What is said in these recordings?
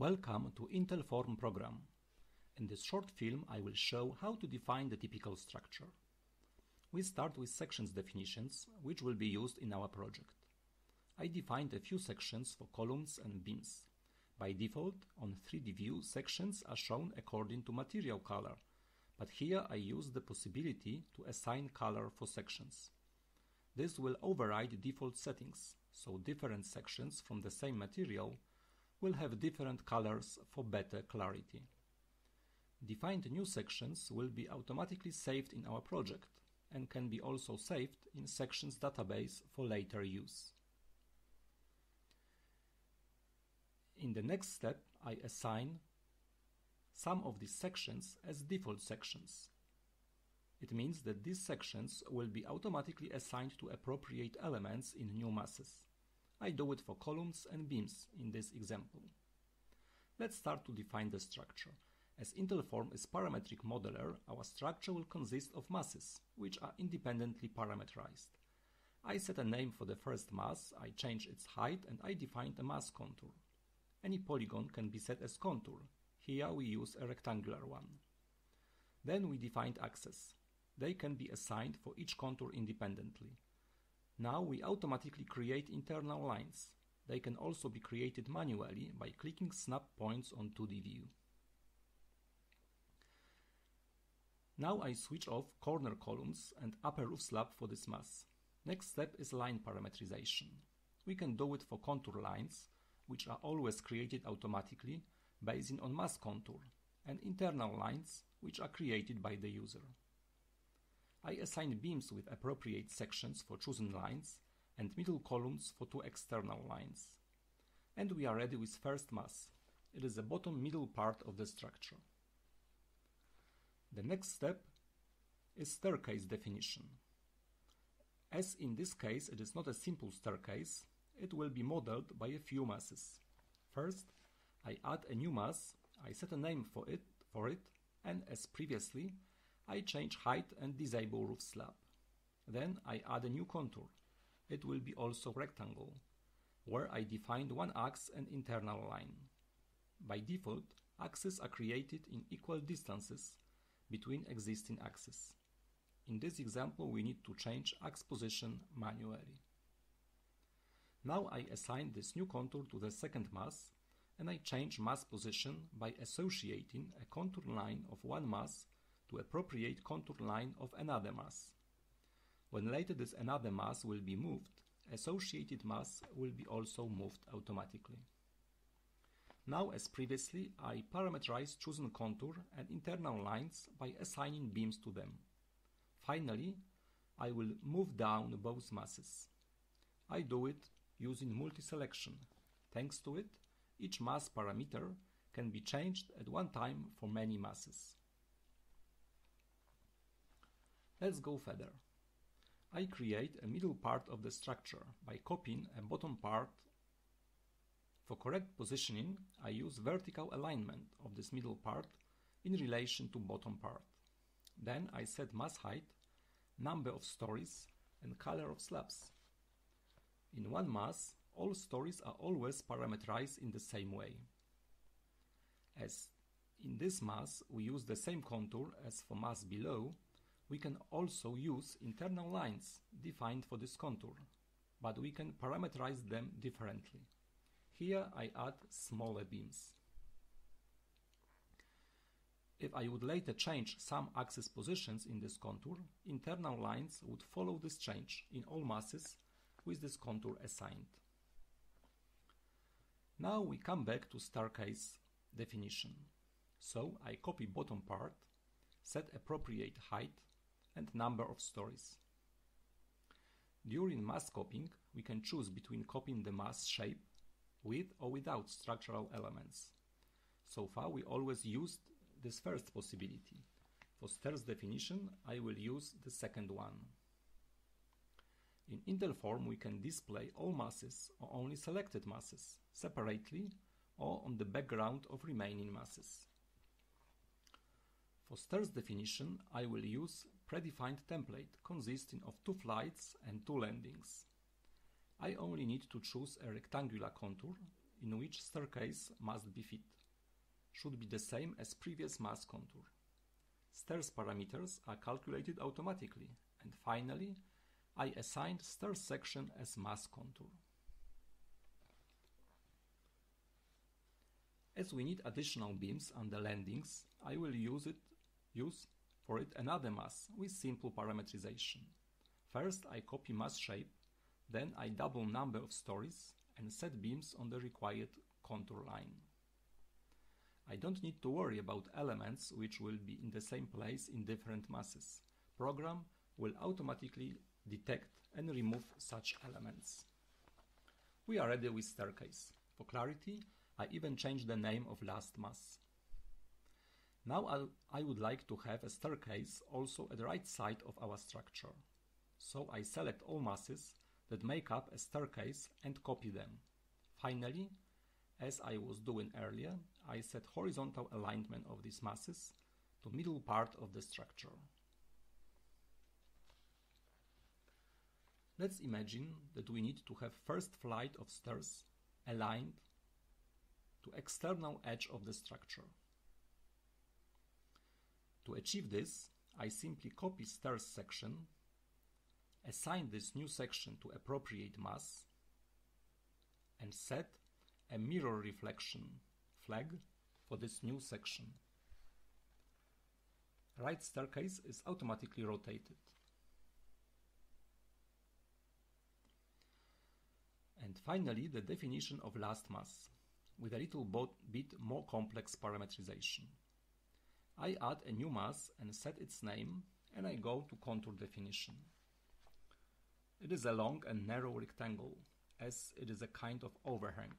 Welcome to IgentForm program. In this short film I will show how to define the typical structure. We start with sections definitions, which will be used in our project. I defined a few sections for columns and beams. By default, on 3D view, sections are shown according to material color, but here I use the possibility to assign color for sections. This will override default settings, so different sections from the same material will have different colors for better clarity. Defined new sections will be automatically saved in our project and can be also saved in sections database for later use. In the next step, I assign some of these sections as default sections. It means that these sections will be automatically assigned to appropriate elements in new masses. I do it for columns and beams in this example. Let's start to define the structure. As IgentForm is parametric modeler, our structure will consist of masses, which are independently parameterized. I set a name for the first mass, I change its height and I defined a mass contour. Any polygon can be set as contour. Here we use a rectangular one. Then we defined axes. They can be assigned for each contour independently. Now we automatically create internal lines. They can also be created manually by clicking snap points on 2D view. Now I switch off corner columns and upper roof slab for this mass. Next step is line parametrization. We can do it for contour lines, which are always created automatically based on mass contour, and internal lines, which are created by the user. I assign beams with appropriate sections for chosen lines and middle columns for two external lines. And we are ready with first mass. It is the bottom middle part of the structure. The next step is staircase definition. As in this case it is not a simple staircase, it will be modeled by a few masses. First, I add a new mass, I set a name for it, for it and as previously, I change height and disable roof slab. Then I add a new contour. It will be also rectangle, where I defined one axe and internal line. By default, axes are created in equal distances between existing axes. In this example, we need to change axe position manually. Now I assign this new contour to the second mass and I change mass position by associating a contour line of one mass to appropriate contour line of another mass. When later this another mass will be moved, associated mass will be also moved automatically. Now as previously, I parameterize chosen contour and internal lines by assigning beams to them. Finally, I will move down both masses. I do it using multi-selection. Thanks to it, each mass parameter can be changed at one time for many masses. Let's go further. I create a middle part of the structure by copying a bottom part. For correct positioning, I use vertical alignment of this middle part in relation to bottom part. Then I set mass height, number of stories and color of slabs. In one mass, all stories are always parameterized in the same way. As in this mass we use the same contour as for mass below, we can also use internal lines defined for this contour, but we can parameterize them differently. Here I add smaller beams. If I would later change some axis positions in this contour, internal lines would follow this change in all masses with this contour assigned. Now we come back to staircase definition. So I copy bottom part, set appropriate height and number of stories. During mass copying, we can choose between copying the mass shape with or without structural elements. So far we always used this first possibility. For stairs definition, I will use the second one. In IgentForm, we can display all masses or only selected masses, separately or on the background of remaining masses. For stairs definition, I will use predefined template consisting of two flights and two landings. I only need to choose a rectangular contour in which staircase must be fit should be the same as previous mass contour. Stairs parameters are calculated automatically and finally I assigned stairs section as mass contour. As we need additional beams on the landings, I will use it use for it another mass with simple parametrization. First I copy mass shape, then I double number of stories and set beams on the required contour line. I don't need to worry about elements which will be in the same place in different masses. Program will automatically detect and remove such elements. We are ready with staircase. For clarity, I even changed the name of last mass. Now I would like to have a staircase also at the right side of our structure. So I select all masses that make up a staircase and copy them. Finally, as I was doing earlier, I set horizontal alignment of these masses to middle part of the structure. Let's imagine that we need to have first flight of stairs aligned to external edge of the structure. To achieve this, I simply copy stairs section, assign this new section to appropriate mass, and set a mirror reflection flag for this new section. Right staircase is automatically rotated. And finally, the definition of last mass, with a little bit more complex parametrization. I add a new mass and set its name, and I go to contour definition. It is a long and narrow rectangle, as it is a kind of overhang.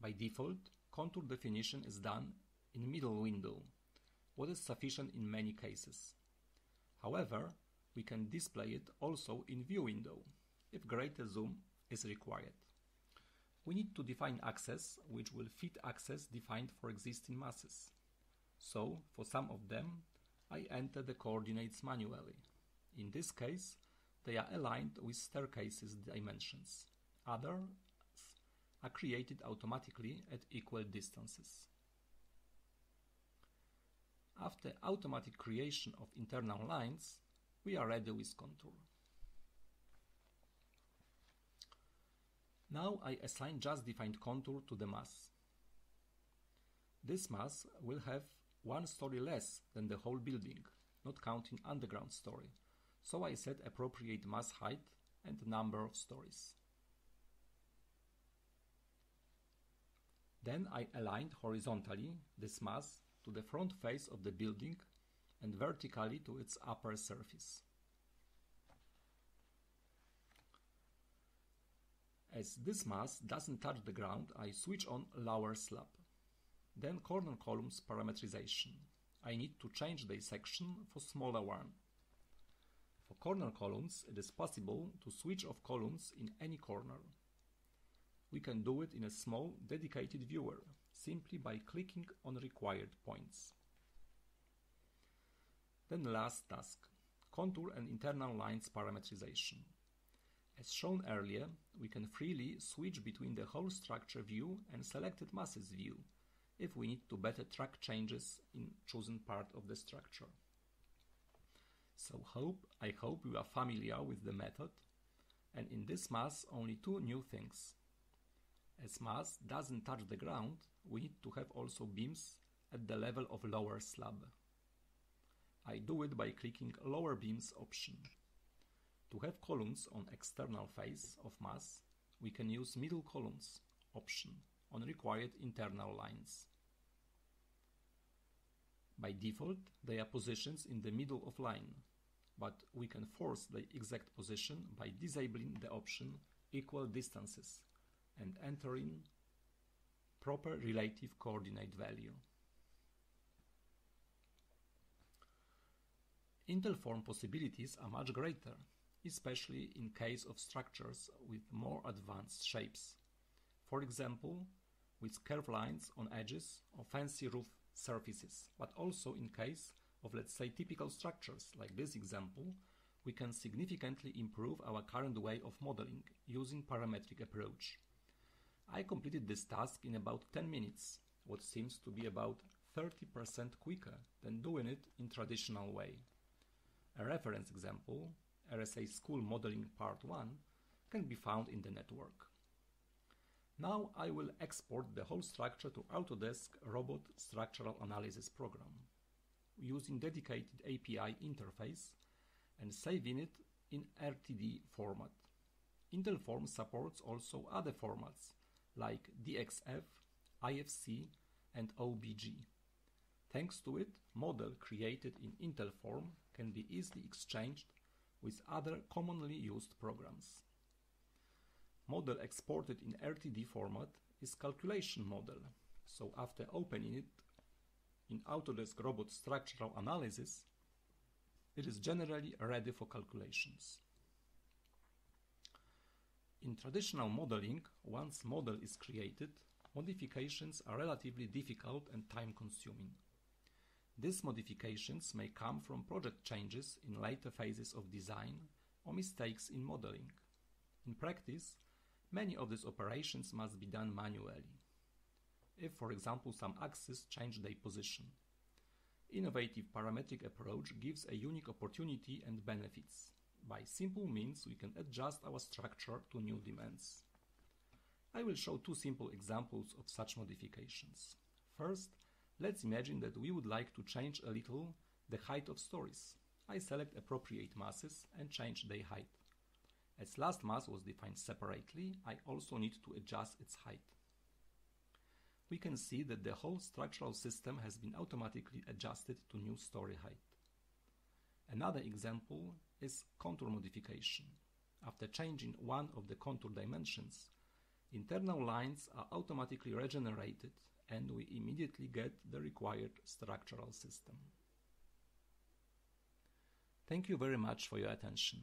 By default, contour definition is done in middle window, what is sufficient in many cases. However, we can display it also in view window, if greater zoom is required. We need to define axes which will fit axes defined for existing masses. So, for some of them, I enter the coordinates manually. In this case, they are aligned with staircases dimensions. Others are created automatically at equal distances. After automatic creation of internal lines, we are ready with contour. Now I assign just defined contour to the mass. This mass will have one story less than the whole building, not counting underground story, so I set appropriate mass height and number of stories. Then I aligned horizontally this mass to the front face of the building and vertically to its upper surface. As this mass doesn't touch the ground, I switch on lower slab. Then corner columns parametrization. I need to change the section for smaller one. For corner columns, it is possible to switch off columns in any corner. We can do it in a small, dedicated viewer, simply by clicking on required points. Then last task, contour and internal lines parametrization. As shown earlier, we can freely switch between the whole structure view and selected masses view if we need to better track changes in chosen part of the structure. So hope, I hope you are familiar with the method and in this mass only two new things. As mass doesn't touch the ground, we need to have also beams at the level of lower slab. I do it by clicking lower beams option. To have columns on external face of mass, we can use middle columns option on required internal lines. By default, they are positions in the middle of line, but we can force the exact position by disabling the option equal distances and entering proper relative coordinate value. IgentForm possibilities are much greater especially in case of structures with more advanced shapes. For example, with curved lines on edges or fancy roof surfaces, but also in case of let's say typical structures like this example, we can significantly improve our current way of modeling using parametric approach. I completed this task in about 10 minutes, what seems to be about 30% quicker than doing it in traditional way. A reference example, RSA School Modeling Part 1, can be found in the network. Now I will export the whole structure to Autodesk Robot Structural Analysis program using dedicated API interface and saving it in RTD format. IgentForm supports also other formats like DXF, IFC, and OBJ. Thanks to it, model created in IgentForm can be easily exchanged with other commonly used programs. Model exported in RTD format is calculation model, so after opening it in Autodesk Robot Structural Analysis, it is generally ready for calculations. In traditional modeling, once model is created, modifications are relatively difficult and time-consuming. These modifications may come from project changes in later phases of design or mistakes in modeling. In practice, many of these operations must be done manually. If, for example, some axes change their position. Innovative parametric approach gives a unique opportunity and benefits. By simple means, we can adjust our structure to new demands. I will show two simple examples of such modifications. First, let's imagine that we would like to change a little the height of stories. I select appropriate masses and change their height. As last mass was defined separately, I also need to adjust its height. We can see that the whole structural system has been automatically adjusted to new story height. Another example is contour modification. After changing one of the contour dimensions, internal lines are automatically regenerated and we immediately get the required structural system. Thank you very much for your attention.